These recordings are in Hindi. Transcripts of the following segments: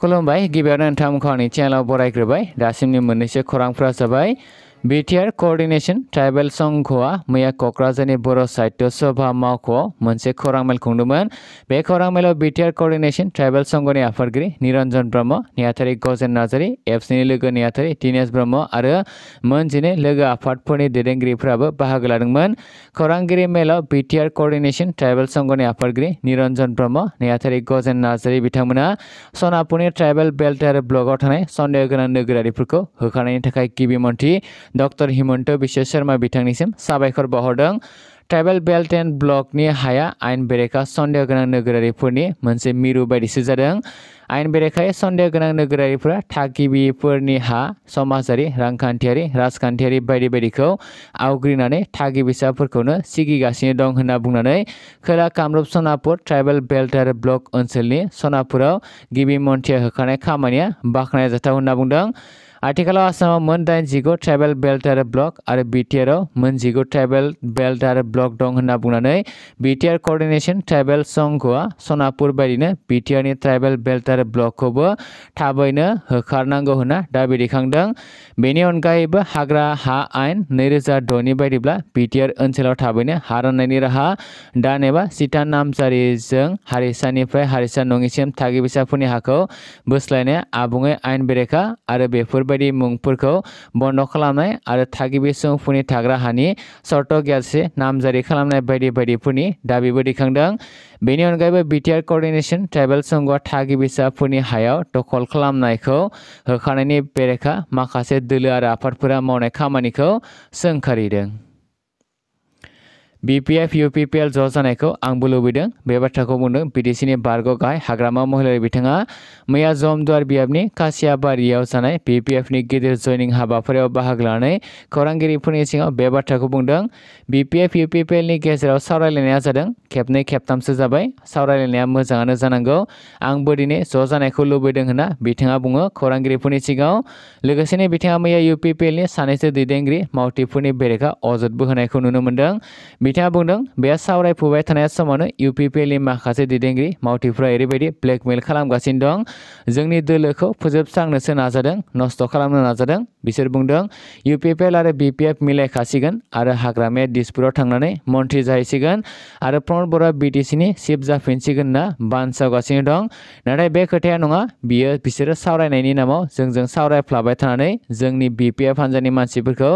खुलुमबाय गिबियावनो नोंथांमोनखौ आंनि चेनेलाव बरायग्रोबाय दासिमनि मोननैसो खौरांफोरा जाबाय बिटिआर कअर्डिनेशन ट्राइबेल संघआ मैया क'क्राझारनि बर' साहित्य सभा मावख'आव मोनसे खौरां मेल खुंदोंमोन बे खौरां मेलाव बिटिआर कअर्डिनेशन ट्राइबेल संघनि आफादगिरि निरन्जन ब्रह्म नेहाथारि गजेन नार्जारि एबसुनि लोगो नेहाथारि दिनेश ब्रह्म आरो मोनजिनै लोगो आफादफोरनि दैदेनगिरिफोराबो बाहागो लादोंमोन खौरांगिरि मेलाव बिटिआर कअर्डिनेशन ट्राइबेल संघनि आफादगिरि निरन्जन ब्रह्म नेहाथारि गजेन नार्जारि बिथांमोना सनापुरनि ट्राइबेल बेल्ट आरो ब्लकआव थानाय सन्देह गोनां नोगोरारिफोरखौ होखारनायनि थाखाय गिबि मन्थ्रि डक्टर हिमन्त बिश्व शर्मा बिथांनिसिम साबायखर बावहरदों ट्राइबेल बेल्ट एन्ड ब्लकनि हाया आयेन बेरेखा सन्देह गोनां नोगोरारिफोरनि मोनसे मिरु बायदिसो जादों आयेन बेरेखायै सन्देह गोनां नोगोरारिफोरा थागिबिफोरनि हा समाजारि रांखान्थियारि राजखान्थियारि बायदि बायदिखौ आवग्रिनानै थागिबिसाफोरखौनो सिगिगासिनो दं होनना बुंनानै खोला कामरुप सनापुर ट्राइबेल बेल्ट आरो ब्लक ओनसोलनि सनापुराव गिबि मन्थ्रिया होखानाय खामानिया बाख्नायजाथाव होनना बुंदों आथिखालाव आसामाव मोन दाइन जिगु ट्राइबेल बेल्ट आरो ब्लक आरो बिटिआरआव मोन जिगु ट्राइबेल बेल्ट आरो ब्लक दं होनना बुंनानै बिटिआर कअर्डिनेशन ट्राइबेल संघआ सनापुर बायदिनो बिटिआरनि ट्राइबेल बेल्ट आरो ब्लकखौबो थाबैनो होखारनांगौ होनना दाबि दैखांदों बेनि अनगायैबो हाग्रा हा आयेन नैरोजा द'नि बायदिब्ला बिटिआर ओनसोलाव थाबैनो हा राननायनि राहा दान एबा सिटा नामजारिजों हारिसानिफ्राय हारिसा नङिसिम थागिबिसाफोरनि हाखौ बोस्लायनाया आबुङै आयेन बेरेखा आरो बेफोर बायदि मुंफोरखौ बंद खालामनाय आरो थागिबि सुबुंफोरनि थाग्रा हानि सर्त गैयासे नामजारि खालामनाय बायदि बायदिफोरनि दाबिबो दैखांदों। बेनि अनगायैबो बिटिआर कअर्डिनेशन ट्राइबेल संघआ थागिबिसाफोरनि हायाव दखल खालामनायखौ होखारनायनि बेरेखा माखासे दोलो आरो आफादफोरा मावनाय खामानिखौ सोंखारिदों। बिपिएफ इउपिपिएल ज' जानायखौ आंबो लुबैदों बे बाथ्राखौ बुंदों। बिटिसिनि बारग' गाहाय हाग्रामा महिलारि बिथाङा मैया जमदुवार बियाबनि कासियाबारियाव जानाय बिपिएफनि गिदिर जयनिं हाबाफारियाव बाहागो लानानै खौरांगिरिफोरनि सिगाङाव बे बाथ्राखौ बुंदों। बिपिएफ इउपिपिएलनि गेजेराव सावरायलायनाया जादों। खेबनै खेबथामसो जाबाय। सावरायलायनाया मोजाङानो जानांगौ। आंबो दिनै ज' जानायखौ लुबैदों होनना बिथाङा बुङो खौरांगिरिफोरनि सिगाङाव लोगोसेनो बिथाङा मैया इउपिपिएलनि सानैसो दैदेनगिरि मावथिफोरनि बेरेखा अजदबो होनायखौ नुनो मोन्दों। बिथाङा बुंदों बे सावरायफुबाय थानाय समावनो इउपिपिएलनि माखासे दैदेनगिरि मावथिफ्रा ओरैबायदि ब्लेकमेल खालामगासिनो दं। जोंनि दोलोखौ फोजोबस्रांनोसो नाजादों, नस्थ' खालामनो नाजादों। बिसोर बुंदों इउपिपिएल आरो बिपिएफ मिलायखासिगोन आरो हाग्रामाया दिसपुराव थांनानै मन्थ्रि जाहैसिगोन आरो प्रमद बर'आ बिटिसिनि चिफ जाफिनसिगोन होनना बानसावगासिनो दं। नाथाय बे खोथाया नङा, बियो बिसोरो सावरायनायनि नामाव जोंजों सावरायफ्लाबाय थानानै जोंनि बिपिएफ हान्जानि मानसिफोरखौ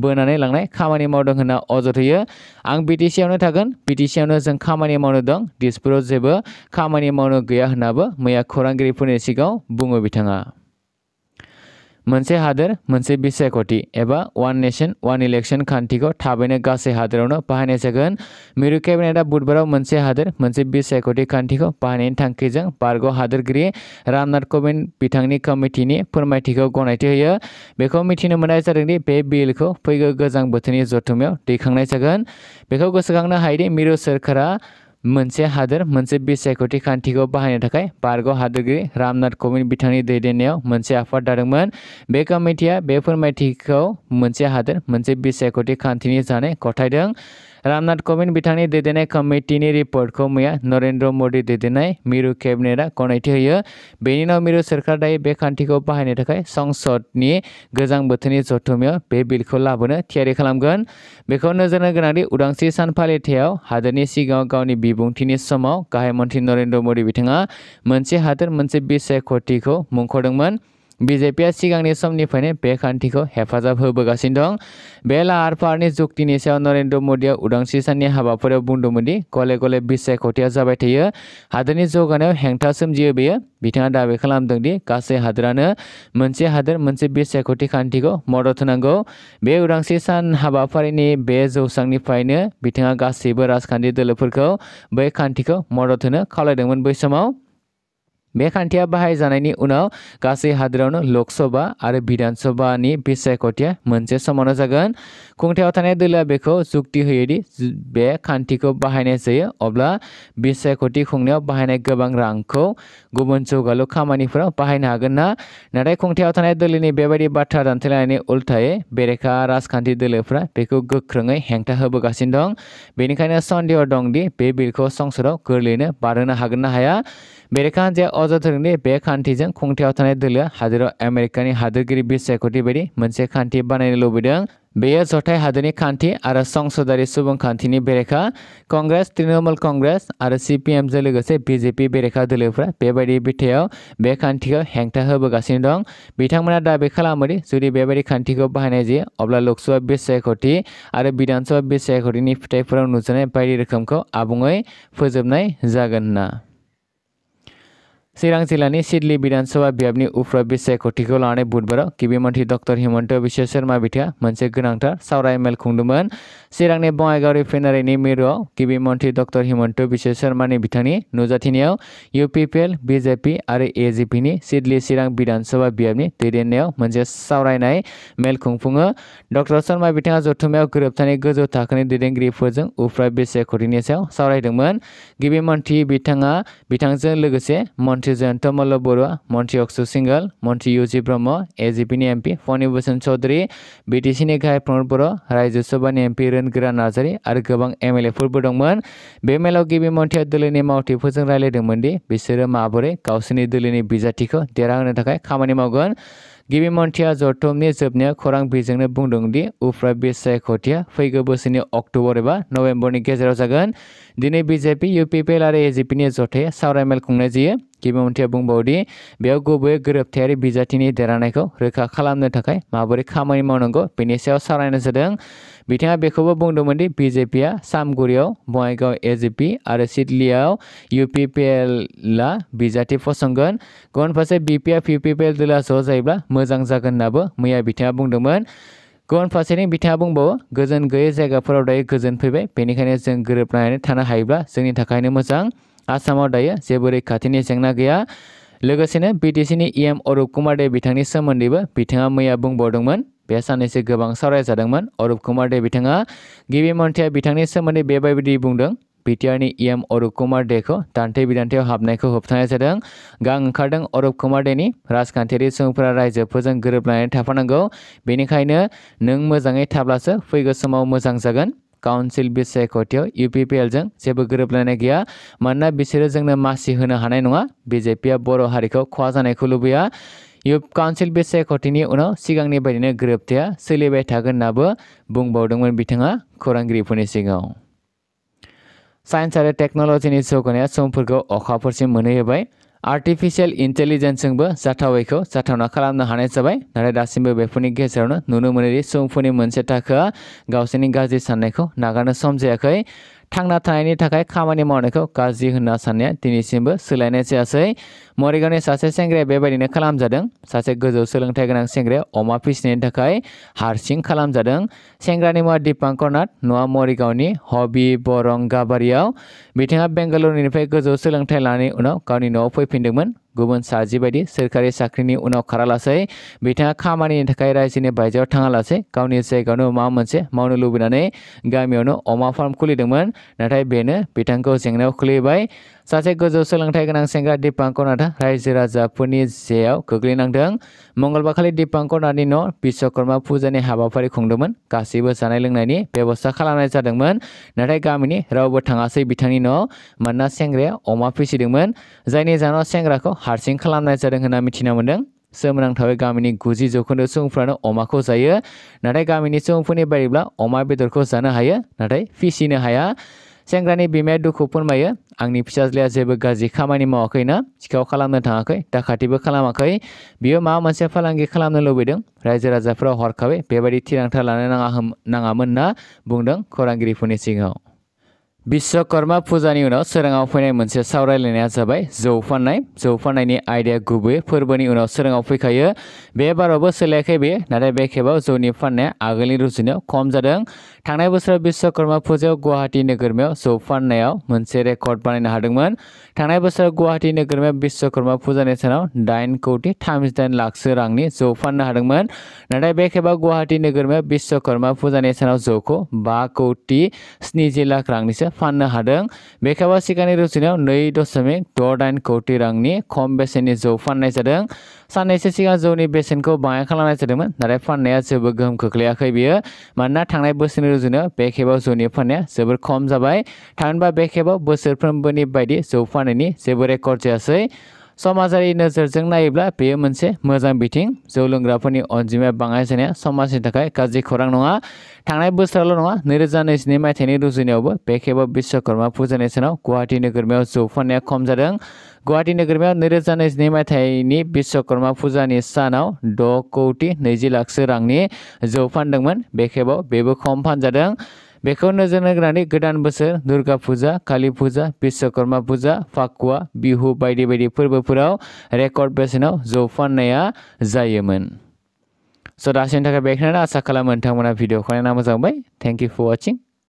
बोनानै लांनाय खामानि मावदों होनना अजद होयो। आं बिटिसियावनो थागोन बिटिसियावनो जों खामानि मावनो दं दिसपुराव जेबो खामानि मावनो गैया होननाबो मैया खौरांगिरिफोरनि सिगाङाव बुङो बिथाङा मोनसे हादोर, मोनसे बिसायख'थि एबा वान नेशन, वान इलेक्शन खान्थिखौ थाबैनो गासै हादोरावनो बाहायनाय जागोन। मिरु केबिनेटआ बुधबाराव मोनसे हादोर, मोनसे बिसायख'थि खान्थिखौ बाहायनायनि थांखिजों बारग' हादोरगिरि रामनाथ कविन्द बिथांनि कमिटिनि फोरमायथिखौ गनायथि होयो। बेखौ मिथिनो मोननाय जादोंदि बे बिलखौ फैगौ गोजां बोथोरनि जथुमायाव दैखांनाय जागोन। बेखौ गोसोखांनो हायोदि मिरु सोरखारा मोनसे हादोर, मोनसे बिसायख'थि खान्थिखौ बाहायनो थाखाय बारग' हादोरगिरि रामनाथ कविन्द बिथांनि दैदेननायाव मोनसे आफाद दादोंमोन। बे कमिटिया बे फोरमायथिखौ मोनसे हादोर, मोनसे बिसायख'थि खान्थिनि जानाय गथायदों। रामनाथ कविन्द बिथांनि दैदेननाय कमिटिनि रिपर्टखौ मैया नरेन्द्र मदि दैदेननाय मिरु केबिनेटआ गनायथि होयो। बेनि उनाव मिरु सोरखार दायो बे खान्थिखौ बाहायनो थाखाय संसदनि गोजां बोथोरनि जथुमायाव बे बिलखौ लाबोनो थियारि खालामगोन। बेखौ नोजोर होनो गोनांदि सान फालिथायाव हादोरनि सिगाङाव गावनि बिबुंथिनि समाव गाहाय मन्थ्रि नरेन्द्र मदि बिथाङा मोनसे हादोर, मोनसे बिसायख'थिखौ मुंख'दोंमोन। बिजेपिया सिगांनि समनिफ्रायनो बे खान्थिखौ हेफाजाब होबोगासिनो दं। बे लाहार फाहारनि जुक्तिनि सायाव नरेन्द्र मदिया उदांस्रि साननि हाबाफारियाव बुंदोंमोन गले गले बिसायख'थिया जाबाय थायो। हादोरनि जौगानायाव हेंथा सोमजियो बेयो। बिथाङा दाबि खालामदों दि गासै हादोरानो मोनसे हादोर, मोनसे बिसायख'थि मदद होनांगौ। बे उदांस्रि सान हाबाफारिनि बे जौसांनिफ्रायनो बिथाङा गासैबो राजखान्थि दोलोफोरखौ बै खान्थिखौ मदद होनो खावलायदोंमोन बै समाव। बे खान्थिया बाहायजानायनि उनाव गासै हादोरावनो लकसभा आरो बिधान सभानि बिसायख'थिया मोनसे समावनो जागोन। खुंथायाव थानाय दोलोआ बेखौ जुक्ति होयोदि बे खान्थिखौ बाहायनाय जायो, अब्ला बिसायख'थि खुंनायाव बाहायनाय गोबां रांखौ गुबुन जौगालु खामानिफोराव बाहायनो हागोन ना? नाथाय खुंथायाव थानाय दोलोनि बेबायदि बाथ्रा दान्थेलायनायनि उल्थायै बेरेखा राजखान्थि दोलोफ्रा बेखौ गोख्रोङै हेंथा होबोगासिनो दं। बेनिखायनो सन्देह दं दि बे बिलखौ संसदआव गोरलैयैनो बारहोनो हागोन ना हाया। बेरेखा हान्जाया अजद बे खान्थिजों खुंथायाव थानाय दोलोआ हादोराव आमेरिकानि हादोरगिरि बिसायख'थि बायदि मोनसे खान्थि बानायनो लुबैदों बेयो जथाय हादोरनि खान्थि आरो संसदारि सुबुंखान्थिनि बेरेखा कंग्रेस तृणमूल कंग्रेस आरो सिपिएमजों लोगोसे बिजेपि बेरेखा दोलोफ्रा बेबायदि बिथायाव बे खान्थिखौ हेंथा होबोगासिनो दं बिथांमोना दाबि खालामोदि जुदि बेबायदि खान्थिखौ बाहायनाय जायो अब्ला लोकसभा बिसायख'थि आरो बिधानसभा बिसायख'थिनि फिथाइफोराव नुजानाय बायदि रोखोमखौ आबुङै फोजोबनाय जागोन होनना चिरां जिल्लानि सिडली विधानसभा बियाबनि उफ्रा बिसायख'थिखौ लानानै बुधबाराव गिबि मन्थ्रि डक्टर हिमन्त बिश्व शर्मा बिथाङा मोनसे गोनांथार सावराय मेल खुंदोंमोन चिरांनि बङाइगाव रिफाइनारिनि मिरुआव गिबि मन्थ्रि डक्टर हिमन्त बिश्व शर्मानि बिथांनि नुजाथिनायाव इउपिपिएल बिजेपि आरो एजिपिनि सिडली चिरां विधानसभा बियाबनि दैदेननायाव मोनसे सावरायनाय मेल खुंफुङो डक्टर शर्मा बिथाङा जथुमायाव गोरोबथानि गोजौ थाखोनि दैदेनगिरिफोरजों उफ्रा बिसायख'थिनि सायाव सावरायदोंमोन गिबि मन्थ्रि बिथाङा बिथांजों मन्त्री जयन्त मल्ल बरुवा मन्त्री अक्सु सिंगल मन्त्री इउजि ब्रह्म एजिपिनि एमपि फनि भूषण चौधरी बिटिसिनि गाहाय प्रमद बर' रायजोसभानि एमपि रोनगोरा नार्जारी आरो गोबां एमएलएफोरबो दंमोन बे मेलाव गिबि मन्थ्रिया दोलोनि मावथिफोरजों रायलायदोंमोन दि बिसोरो माबोरै गावसोरनि दोलोनि बिजाथिखौ देरहाहोनो थाखाय खामानि मावगोन गिबि मन्थ्रिया जथुमनि जोबनायाव खौरां बिजोंनो बुंदोंदि उफ्रा बिसायख'थिया फैगौ बोसोरनि अक्ट'बर एबा नभेम्बरनि गेजेराव जागोन दिनै बिजेपि इउपिपिएल आरो एजिपिनि जथाया सावरायमेल खुंनाय जायो। गिबि मन्थ्रिया बुंबावदि बेयाव गुबैयै गोरोबथायारि बिजाथिनि देरहानायखौ रोखा खालामनो थाखाय माबोरै खामानि मावनांगौ बेनि सायाव सावरायनाय जादों। बिथाङा बेखौबो बुंदोंमोन दि बिजेपिया सामगुरियाव, बङाइगाव एजिपि आरो सिडलियाव इउपिपिएलआ बिजाथि फसंगोन। गुबुन फारसे बिपिएफ इउपिपिएल दोलोआ ज' जायोब्ला मोजां जागोन होन्नाबो मैया बिथाङा बुंदोंमोन। गुबुन फारसेथिं बिथाङा बुंबावो, गोजोन गैयै जायगाफोराव दायो गोजोन फैबाय, बेनिखायनो जों गोरोबनानै थानो हायोब्ला मोजां। आसामाव दायो जेबो रैखाथिनि जेंना गैया। लोगोसेनो बिटिसिनि इएम अरुप कुमार दे बिथांनि सोमोन्दैबो बिथाङा मैया बुंबावदोंमोन। बे साननैसो गोबां सावरायजादोंमन। अरुप कुमार दे बिथाङा गिबि मन्थ्रिया बिथांनि सोमोन्दै बेबायदि बुंदों बिटिआरनि इएम अरुप कुमार देखौ दान्थे बिदान्थेयाव हाबनायखौ होबथानाय जादों गां ओंखारदों अरुप कुमार देनि राजखान्थियारि सुबुंफोरा रायजोफोरजों गोरोबनानै थाफानांगौ बेनिखायनो नों मोजाङै थाब्लासो फैगौ समाव मोजां जागोन काउन्सिल बिसायख'थियाव इउपिपिएलजों जेबो गोरोबलायनाय गैया मानोना बिसोरो जोंनो मासि होनो हानाय नङा बिजेपिया बर' हारिखौ खहा जानायखौ लुबैया इउप काउन्सिल बिसायख'थिनि उनाव सिगांनि बायदिनो गोरोबथाया सोलिबाय थागोन होन्नाबो बुंबावदोंमोन बिथाङा खौरांगिरिफोरनि सिगाङाव साइन्स आरो टेक्न'लजिनि जौगानाया समफोरखौ अखाफोरसिम मोनहैहोबाय आर्टिफिशियेल इन्टेलिजेन्सजोंबो जाथावैखौ जाथावना खालामनो हानाय जाबाय नाथाय दासिमबो बेफोरनि गेजेरावनो नुनो मोनोदि सुबुंफोरनि मोनसे थाखोआ गावसोरनि गाज्रि साननायखौ नागारनो सम जायाखै थांना थानायनि थाखाय खामानि मावनायखौ गाज्रि होनना साननाया दिनैसिमबो सोलायनाय जायासै। मरिगावनि सासे सेंग्राया बेबायदिनो खालामजादों। सासे गोजौ सोलोंथाइ गोनां सेंग्राया अमा फिसिनायनि थाखाय हारसिं खालामजादों। सेंग्रानि मुङा दिपांकर नाथ न'आ मरिगावनि हबि बरंगाबारियाव। बिथाङा बेंगालुरुनिफ्राय गोजौ सोलोंथाइ उनाव गावनि न'आव फैफिनदोंमन। गुबुन साजि बायदि सोरखारि साख्रिनि उनाव खारालासै बिथाङा खामानिनि थाखाय रायजोनि बायजोआव थाङालासै। गावनि जायगायावनो माबा मोनसे मावनो लुबैनानै गामियावनो अमा फार्म खुलिदोंमोन नाथाय बेनो बिथांखौ जेंनायाव खोलैबाय। सासे गोजौ सोलोंथाइ गोनां सेंग्रा दिपांकर नाथआ रायजो राजाफोरनि जेयाव गोग्लैनांदों मंगलबारखालि दिपांकर नाथनि न' बिश्वकर्मा फुजानि हाबाफारि खुंदोंमोन गासैबो जानाय लोंनायनि बेबस्था खालामनाय जादोंमोन नाथाय गामिनि रावबो थाङासै बिथांनि न' मानोना सेंग्राया अमा फिसिदोंमोन जायनि जाहोनाव सेंग्राखौ हारसिं खालामनाय जादों होनना मिथिना मोन्दों सोमोनांथावै गामिनि गुजि जौखोन्दो सुबुंफ्रानो अमाखौ जायो नाथाय गामिनि सुबुंफोरनि बायदिब्ला अमा बेदरखौ जानो हायो नाथाय फिसिनो हाया सेंग्रानि बिमाया दुखु फोरमायो, आंनि फिसाज्लाया जेबो गाज्रि खामानि मावाखैना? सिखाव खालामनो थाङाखै, दाखाथिबो खालामाखै। बियो माबा मोनसे फालांगि खालामनो लुबैदों? रायजो राजाफ्रा हरखाबै बेबायदि थिरांथा लानो नाङा नाङामोन होनना बुंदों खौरांगिरिफोरनि सिगाङाव। बिश्वकर्मा फुजानि उनाव सोराङाव फैनाय मोनसे जौ फाननाय। जौ फाननायनि आयदाया गुबै फोरबोनि उनाव सोराङाव फैखायो। बे बारावबो सोलायाखै बेयो, नाथाय बे खेबाव जौनि फाननाया आगोलनि रुजुनायाव खम जादों। थांनाय बोसोराव बिश्वकर्मा फुजायाव गुवाहाटि नोगोरमायाव जौ फाननायाव मोनसे रेकर्ड बानायनो हादोंमोन। थांनाय बोसोराव गुवाहाटि नोगोरमायाव बिश्वकर्मा फुजानि सानाव दाइन कौटि थामजिदाइन लाखसो रांनि जौ फाननो हादोंमोन। नाथाय बे गुवाहाटि नोगोरमायाव बिश्वकर्मा फुजानि सानाव जौखौ बा कौटि स्निजि लाख रांनिसो फाननो हादों। बे खेबाव सिगांनि रुजुनायाव नै दशमिक द' दाइन कौटि रांनि खम बेसेननि जौ फाननाय जादों। साननैसो सिगां जौनि बेसेनखौ बाङाय खालामनाय जादोंमोन, नाथाय फाननाया जेबो गोहोम खोख्लैयाखै बियो। मानोना थांनाय बोसोरनि रुजुनायाव बे खेबाव जौनि फाननाया जोबोर खम जाबाय। थामहिनबा बे खेबाव बोसोरफ्रोमबोनि बायदि जौ फाननायनि जेबो रेकर्ड जायासै। समाजारि नोजोरजों नायोब्ला बेयो मोनसे मोजां बिथिं। जौ लोंग्राफोरनि अनजिमाया बाङाय जानाया समाजनि थाखाय गाज्रि खौरां नङा। थांनाय बोसोरावल' नङा, नैरोजा नैजिनै मायथाइनि रुजुनायावबो बे खेबाव बिश्वकर्मा फुजानि सानाव गुवाहाटि नोगोरमायाव जौ फाननाया खम जादों। गुवाहाटि नोगोरमायाव नैरोजा नैजिनै मायथाइनि बिश्वकर्मा फुजानि सानाव द' कौटि नैजि लाखसो रांनि जौ फानदोंमोन। बे खेबाव बेबो बेखौ नोजोर होग्रानि गोदान बोसोर, दुर्गा फुजा काली फुजा विश्वकर्मा फुजा फाकुवा, बिहु बायदि बायदि फोरबोफोराव रेकर्ड बेसेनाव जौ फाननाया जायोमोन। स' दासिमनि थाखाय बेखिनियानो। आसा खालामो नोंथांमोना भिडिअखौ नायना मोजां मोनबाय। Thank you for वाचिं